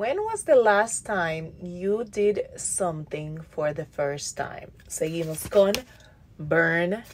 When was the last time you did something for the first time? Seguimos con burn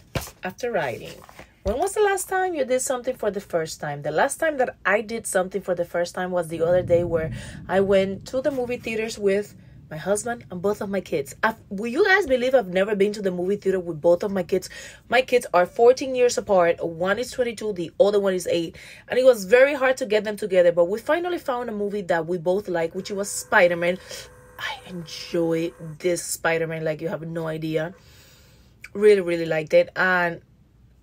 after writing. When was the last time you did something for the first time? The last time that I did something for the first time was the other day where I went to the movie theaters with my husband and both of my kids. I've, will you guys believe I've never been to the movie theater with both of my kids? My kids are 14 years apart. One is 22, the other one is 8. And it was very hard to get them together, but we finally found a movie that we both like, which was Spider-Man. I enjoy this Spider-Man like you have no idea. Really, really liked it. And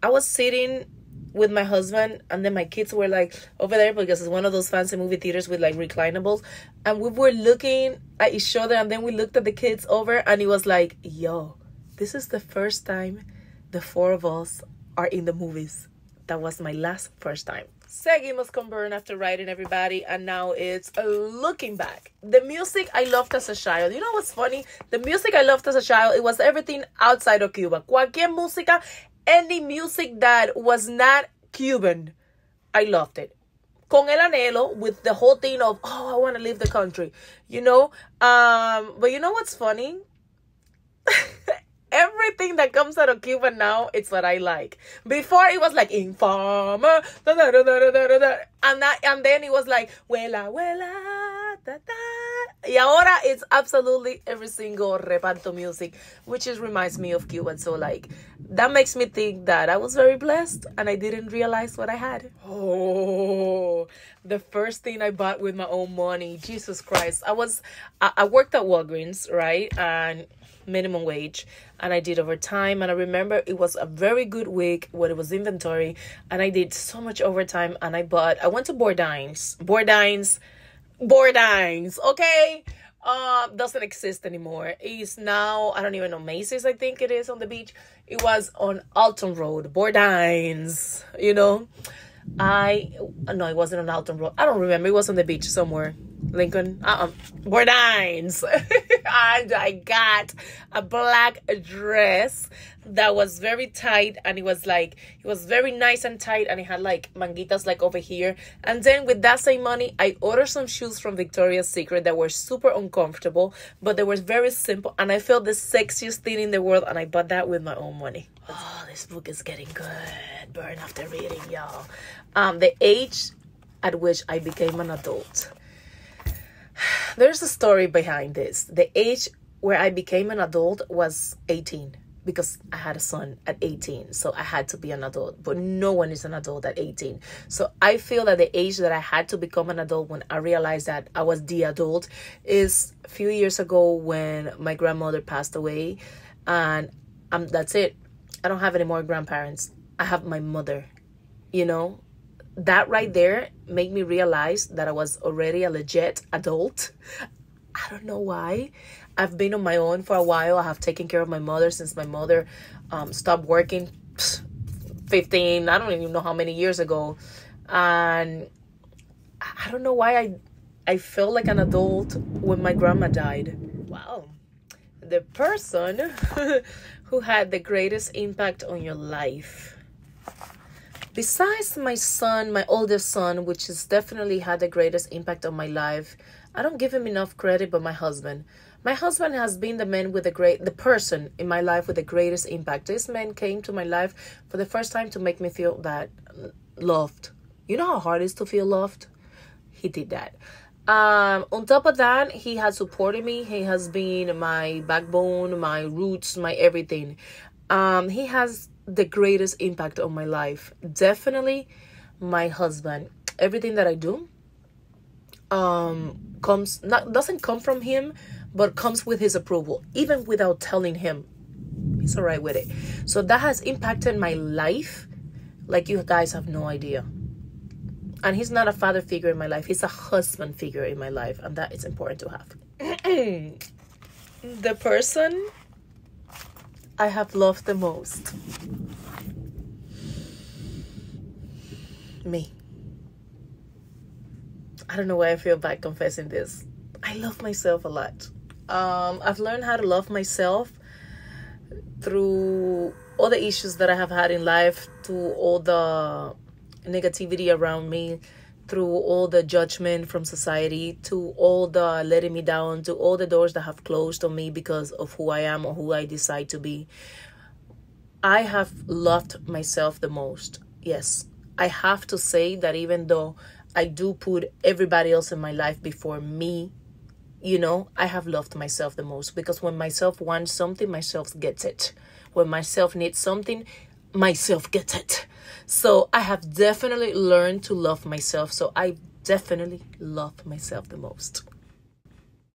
I was sitting with my husband and then my kids were like over there because it's one of those fancy movie theaters with like reclinables. And we were looking at each other and then we looked at the kids over and it was like yo this is the first time the four of us are in the movies. That was my last first time. Seguimos con burn after writing everybody and now it's looking back. The music I loved as a child. You know what's funny? The music I loved as a child it was everything outside of Cuba. Cualquier música any music that was not Cuban, I loved it. Con el anhelo, with the whole thing of, oh, I want to leave the country, you know? Um, but you know what's funny? Everything that comes out of Cuba now, it's what I like. Before it was like informer, and that, and then it was like, wela, wela, da, da, y ahora it's absolutely every single reparto music, which is reminds me of Cuba. So like that makes me think that I was very blessed and I didn't realize what I had. Oh, the first thing I bought with my own money, Jesus Christ! I was I, I worked at Walgreens, right, and minimum wage and I did overtime and I remember it was a very good week when it was inventory and I did so much overtime and I bought I went to Burdines Burdines Burdines, okay? Uh, doesn't exist anymore. It's now, I don't even know, Macy's, I think it is on the beach. It was on Alton Road, Burdines, you know? I, no, it wasn't on Alton Road. I don't remember. It was on the beach somewhere. Lincoln, uh-uh, nines. and I got a black dress that was very tight and it was like it was very nice and tight and it had like manguitas like over here. And then with that same money i ordered some shoes from victoria's secret that were super uncomfortable but they were very simple and i felt the sexiest thing in the world and i bought that with my own money. Oh this book is getting good. Burn after reading y'all. Um the age at which i became an adult there's a story behind this the age where i became an adult was 18 because I had a son at 18. So I had to be an adult, but no one is an adult at 18. So I feel that the age that I had to become an adult when I realized that I was the adult is a few years ago when my grandmother passed away. And um, that's it. I don't have any more grandparents. I have my mother. You know, that right there made me realize that I was already a legit adult. I don't know why. I've been on my own for a while. I have taken care of my mother since my mother um, stopped working 15, I don't even know how many years ago. And I don't know why I I felt like an adult when my grandma died. Wow. The person who had the greatest impact on your life. Besides my son, my oldest son, which has definitely had the greatest impact on my life, I don't give him enough credit, but my husband. My husband has been the man with the great, the person in my life with the greatest impact. This man came to my life for the first time to make me feel that loved. You know how hard it is to feel loved? He did that. Um, on top of that, he has supported me. He has been my backbone, my roots, my everything. Um, he has the greatest impact on my life. Definitely my husband. Everything that I do um comes not doesn't come from him but comes with his approval, even without telling him. He's all right with it. So that has impacted my life like you guys have no idea. And he's not a father figure in my life, he's a husband figure in my life, and that is important to have. the person I have loved the most. Me. I don't know why I feel bad confessing this. I love myself a lot. Um, I've learned how to love myself through all the issues that I have had in life, to all the negativity around me, through all the judgment from society to all the letting me down to all the doors that have closed on me because of who I am or who I decide to be. I have loved myself the most. Yes, I have to say that even though I do put everybody else in my life before me, you know, I have loved myself the most because when myself wants something, myself gets it. When myself needs something, myself gets it. So I have definitely learned to love myself. So I definitely love myself the most.